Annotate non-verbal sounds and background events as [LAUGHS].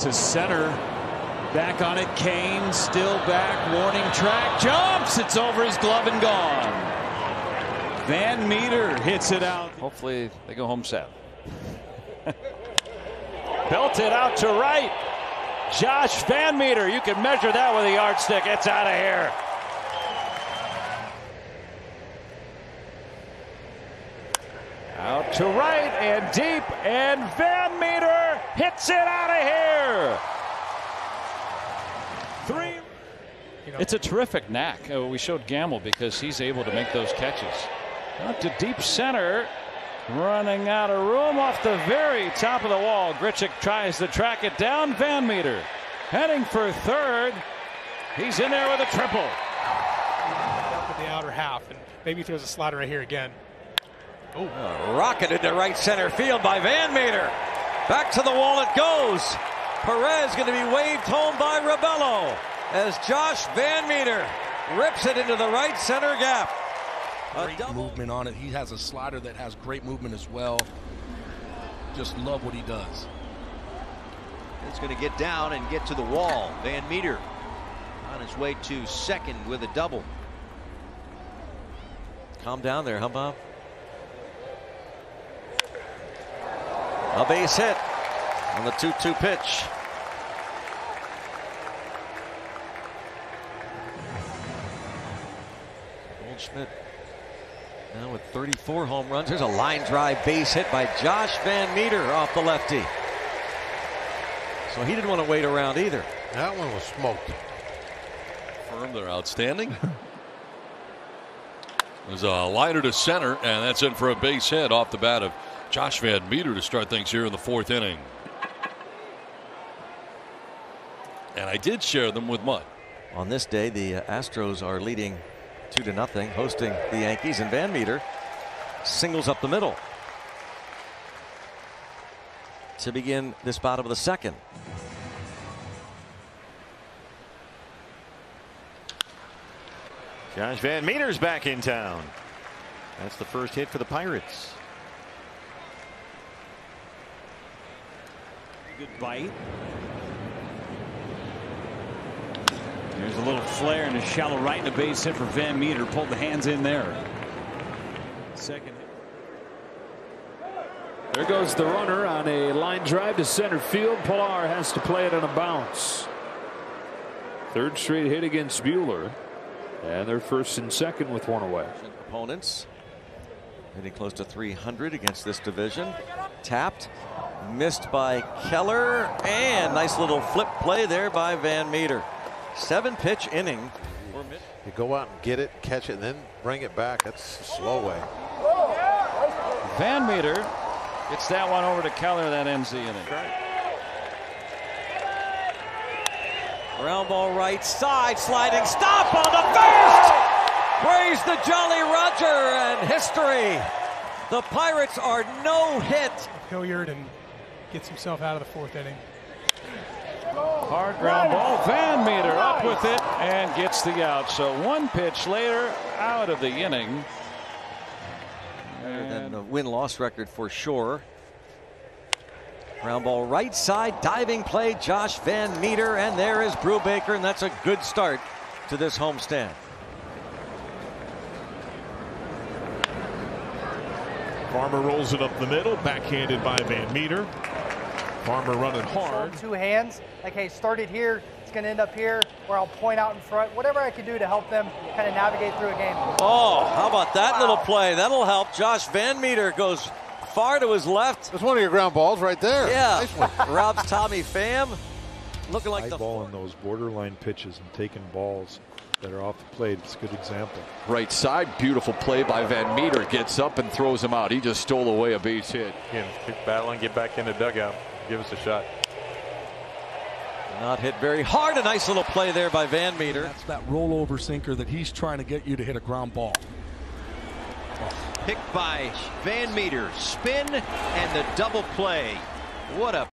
to center. Back on it, Kane still back, warning track, jumps, it's over his glove and gone. VanMeter hits it out. Hopefully they go home sad. [LAUGHS] Belted out to right. Josh VanMeter, you can measure that with a yardstick. It's out of here. Out to right and deep, and VanMeter hits it out of here. Three. It's a terrific knack. Uh, we showed Gamble because he's able to make those catches. Out to deep center. Running out of room off the very top of the wall. Grichuk tries to track it down. VanMeter heading for third. He's in there with a triple. Up in the outer half, and maybe throws a slider right here again. Oh. Uh, rocketed to right center field by VanMeter. Back to the wall it goes. Perez going to be waved home by Rabelo as Josh VanMeter rips it into the right center gap. Great movement on it. He has a slider that has great movement as well. Just love what he does. It's going to get down and get to the wall. VanMeter on his way to second with a double. Calm down there, huh, Bob? A base hit on the 2 2 pitch. Goldschmidt now with 34 home runs. There's a line drive base hit by Josh VanMeter off the lefty. So he didn't want to wait around either. That one was smoked. Firm, they're outstanding. There's a liner to center, and that's in for a base hit off the bat of Josh VanMeter to start things here in the fourth inning. And I did share them with Mud. On this day, the Astros are leading two to nothing, hosting the Yankees, and VanMeter singles up the middle to begin this bottom of the second. Josh VanMeter's back in town. That's the first hit for the Pirates. Good bite. There's a little flare and a shallow right and a base hit for VanMeter. Pulled the hands in there. Second. There goes the runner on a line drive to center field. Pillar has to play it on a bounce. Third straight hit against Buehler. And they're first and second with one away. Opponents hitting close to 300 against this division. Tapped, missed by Keller, and nice little flip play there by VanMeter. Seven pitch inning. You go out and get it, catch it, and then bring it back. That's a slow way. VanMeter gets that one over to Keller. That ends the inning. Ground ball right side, sliding stop on the first. Praise the Jolly Roger and history. The Pirates are no hit. Hilliard and gets himself out of the fourth inning. Hard ground ball. VanMeter up with it and gets the out. So one pitch later, out of the inning. Better than the win-loss record for sure. Ground ball right side, diving play, Josh VanMeter, and there is Brubaker, and that's a good start to this homestand. Farmer rolls it up the middle, backhanded by VanMeter. Farmer running hard. Two hands, like hey, start it here. It's going to end up here, or I'll point out in front. Whatever I can do to help them kind of navigate through a game. Oh, how about that wow. little play? That'll help. Josh VanMeter goes far to his left. That's one of your ground balls right there. Yeah. Nice [LAUGHS] Rob's Tommy Pham. Looking like High the ball in those borderline pitches and taking balls that are off the plate. It's a good example. Right side, beautiful play by VanMeter. Gets up and throws him out. He just stole away a base hit. Again, keep battling, get back in the dugout. Give us a shot. Not hit very hard. A nice little play there by VanMeter. That's that rollover sinker that he's trying to get you to hit a ground ball. Picked by VanMeter. Spin and the double play. What a